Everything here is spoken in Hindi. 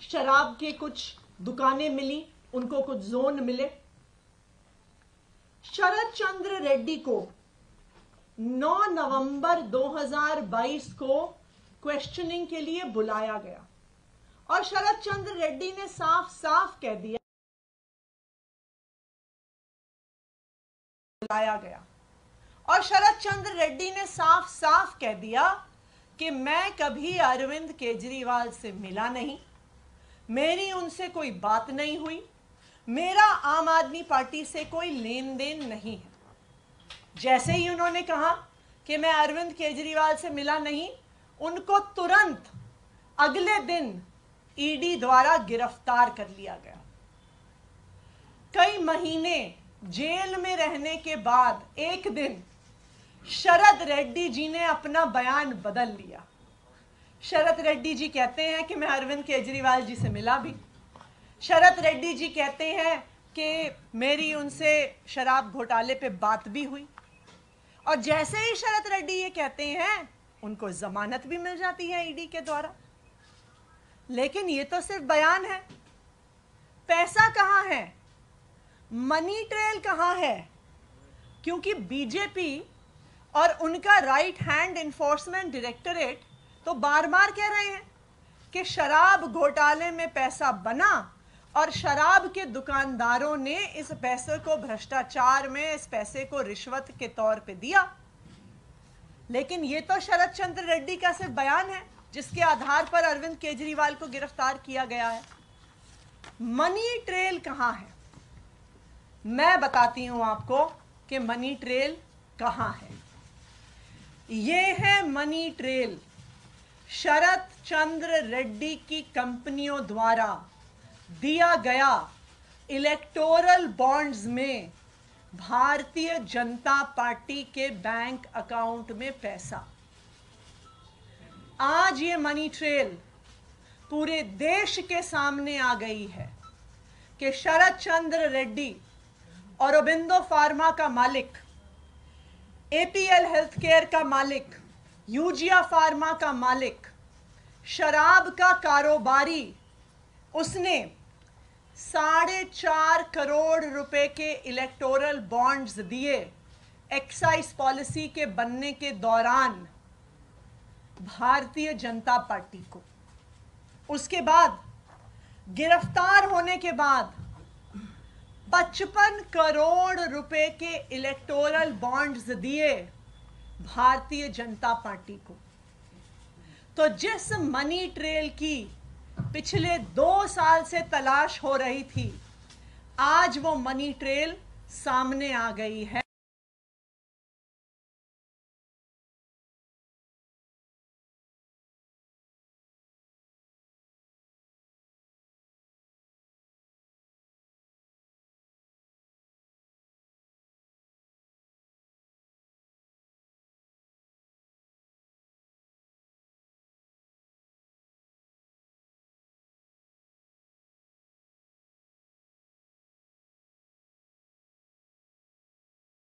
शराब के कुछ दुकानें मिली, उनको कुछ जोन मिले। शरद चंद्र रेड्डी को 9 नवंबर 2022 को क्वेश्चनिंग के लिए बुलाया गया और शरद चंद्र रेड्डी ने साफ़ साफ़ कह दिया, बुलाया गया। और शरद चंद्र रेड्डी ने साफ़ साफ़ कह दिया कि मैं कभी अरविंद केजरीवाल से मिला नहीं। मेरी उनसे कोई बात नहीं हुई। मेरा आम आदमी पार्टी से कोई लेन देन नहीं है। जैसे ही उन्होंने कहा कि मैं अरविंद केजरीवाल से मिला नहीं, उनको तुरंत अगले दिन ईडी द्वारा गिरफ़्तार कर लिया गया। कई महीने जेल में रहने के बाद एक दिन शरद रेड्डी जी ने अपना बयान बदल लिया। शरद रेड्डी जी कहते हैं कि मैं अरविंद केजरीवाल जी से मिला भी। शरद रेड्डी जी कहते हैं कि मेरी उनसे शराब घोटाले पे बात भी हुई। और जैसे ही शरद रेड्डी ये कहते हैं, उनको जमानत भी मिल जाती है ईडी के द्वारा। लेकिन ये तो सिर्फ़ बयान है। पैसा कहाँ है? मनी ट्रेल कहाँ है? क्योंकि बीजेपी और उनका राइट हैंड इन्फोर्समेंट डायरेक्टरेट तो बार बार कह रहे हैं कि शराब घोटाले में पैसा बना और शराब के दुकानदारों ने इस पैसे को भ्रष्टाचार में, इस पैसे को रिश्वत के तौर पे दिया। लेकिन ये तो शरद चंद्र रेड्डी का सिर्फ़ बयान है, जिसके आधार पर अरविंद केजरीवाल को गिरफ़्तार किया गया है। मनी ट्रेल कहाँ है? मैं बताती हूँ आपको कि मनी ट्रेल कहाँ है। ये है मनी ट्रेल। शरद चंद्र रेड्डी की कंपनियों द्वारा दिया गया इलेक्टोरल बॉन्ड्स में भारतीय जनता पार्टी के बैंक अकाउंट में पैसा। आज ये मनी ट्रेल पूरे देश के सामने आ गई है कि शरद चंद्र रेड्डी और अबिंदो फार्मा का मालिक एपीएल हेल्थ केयर का मालिक यूजिया फार्मा का मालिक, शराब का कारोबारी, उसने साढ़े चार करोड़ रुपए के इलेक्टोरल बॉन्ड्स दिए एक्साइज पॉलिसी के बनने के दौरान भारतीय जनता पार्टी को। उसके बाद, गिरफ़्तार होने के बाद 55 करोड़ रुपए के इलेक्टोरल बॉन्ड्स दिए। भारतीय जनता पार्टी को। तो जिस मनी ट्रेल की पिछले दो साल से तलाश हो रही थी, आज वो मनी ट्रेल सामने आ गई है।